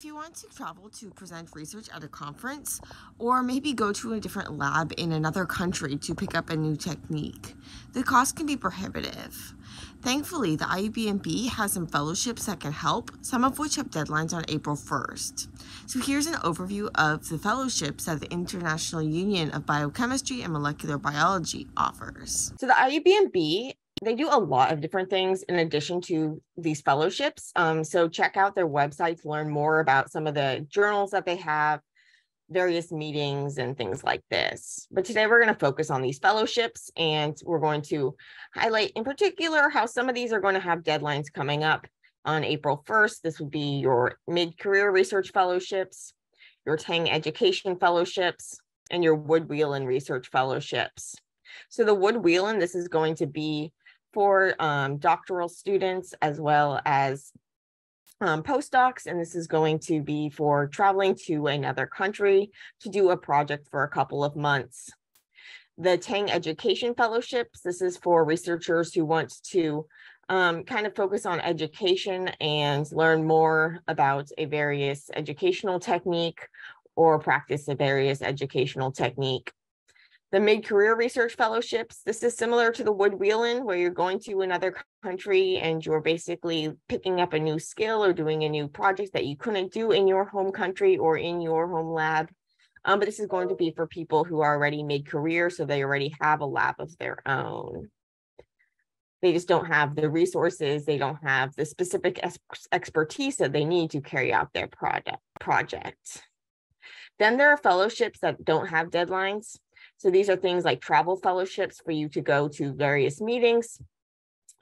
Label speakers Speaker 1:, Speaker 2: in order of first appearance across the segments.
Speaker 1: If you want to travel to present research at a conference, or maybe go to a different lab in another country to pick up a new technique, the cost can be prohibitive. Thankfully, the IUBMB has some fellowships that can help, some of which have deadlines on April 1st. So here's an overview of the fellowships that the International Union of Biochemistry and Molecular Biology offers.
Speaker 2: So the IUBMB they do a lot of different things in addition to these fellowships. Um, so check out their website to learn more about some of the journals that they have, various meetings and things like this. But today we're going to focus on these fellowships and we're going to highlight in particular how some of these are going to have deadlines coming up on April 1st. This would be your mid-career research fellowships, your Tang education fellowships, and your Wood Whelan research fellowships. So the Wood Whelan, this is going to be for um, doctoral students as well as um, postdocs, and this is going to be for traveling to another country to do a project for a couple of months. The Tang Education Fellowships, this is for researchers who want to um, kind of focus on education and learn more about a various educational technique or practice a various educational technique the mid-career research fellowships. This is similar to the Wood Whelan, where you're going to another country and you're basically picking up a new skill or doing a new project that you couldn't do in your home country or in your home lab. Um, but this is going to be for people who are already mid-career, so they already have a lab of their own. They just don't have the resources, they don't have the specific expertise that they need to carry out their project. project. Then there are fellowships that don't have deadlines. So these are things like travel fellowships for you to go to various meetings,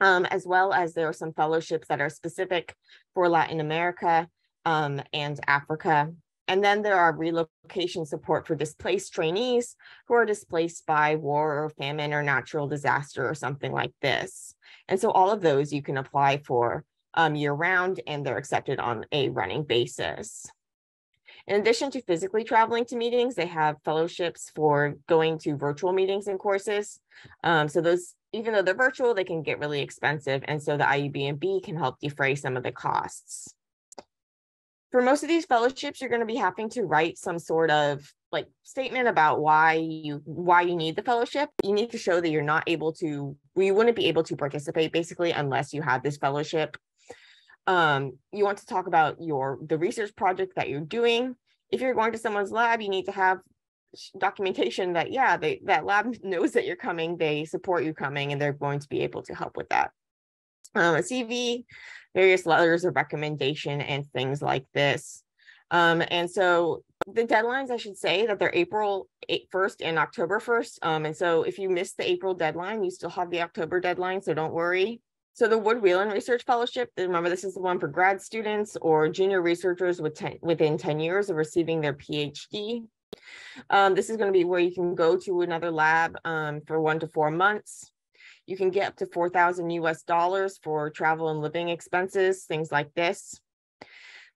Speaker 2: um, as well as there are some fellowships that are specific for Latin America um, and Africa. And then there are relocation support for displaced trainees who are displaced by war or famine or natural disaster or something like this. And so all of those you can apply for um, year round and they're accepted on a running basis. In addition to physically traveling to meetings, they have fellowships for going to virtual meetings and courses. Um, so those, even though they're virtual, they can get really expensive. And so the IUBMB can help defray some of the costs. For most of these fellowships, you're going to be having to write some sort of like statement about why you why you need the fellowship. You need to show that you're not able to, you wouldn't be able to participate basically unless you had this fellowship um, you want to talk about your the research project that you're doing. If you're going to someone's lab, you need to have documentation that yeah, they that lab knows that you're coming, they support you coming, and they're going to be able to help with that. Um, a CV, various letters of recommendation, and things like this. Um, and so the deadlines, I should say that they're April 1st and October 1st. Um, and so if you miss the April deadline, you still have the October deadline, so don't worry. So the Wood Whelan Research Fellowship, remember this is the one for grad students or junior researchers with ten, within 10 years of receiving their PhD. Um, this is going to be where you can go to another lab um, for one to four months. You can get up to 4,000 US dollars for travel and living expenses, things like this.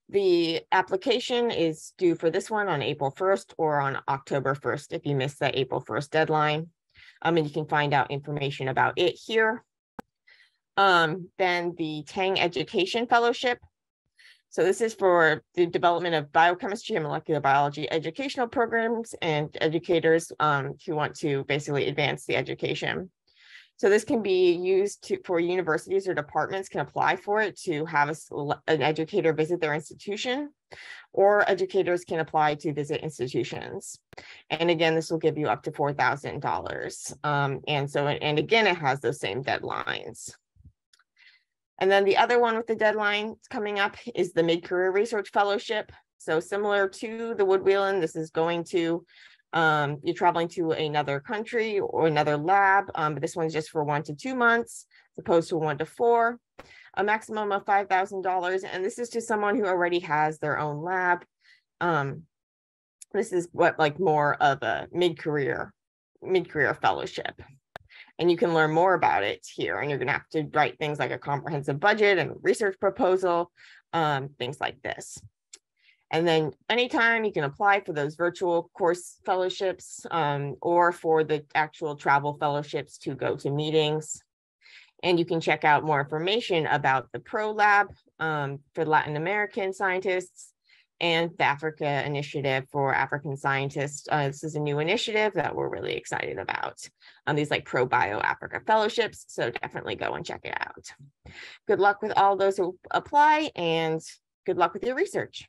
Speaker 2: The application is due for this one on April 1st or on October 1st if you missed that April 1st deadline. Um, and you can find out information about it here. Um, then the Tang Education Fellowship. So this is for the development of biochemistry and molecular biology educational programs and educators um, who want to basically advance the education. So this can be used to, for universities or departments can apply for it to have a, an educator visit their institution, or educators can apply to visit institutions. And again, this will give you up to $4,000. Um, and so, and again, it has those same deadlines. And then the other one with the deadline coming up is the Mid-Career Research Fellowship. So similar to the Wood Whelan, this is going to, um, you're traveling to another country or another lab, um, but this one's just for one to two months, as opposed to one to four, a maximum of $5,000. And this is to someone who already has their own lab. Um, this is what like more of a mid-career, mid-career fellowship and you can learn more about it here. And you're going to have to write things like a comprehensive budget and research proposal, um, things like this. And then anytime you can apply for those virtual course fellowships um, or for the actual travel fellowships to go to meetings. And you can check out more information about the Pro Lab um, for Latin American scientists and the Africa Initiative for African Scientists. Uh, this is a new initiative that we're really excited about. Um, these like Pro Bio Africa fellowships. So definitely go and check it out. Good luck with all those who apply and good luck with your research.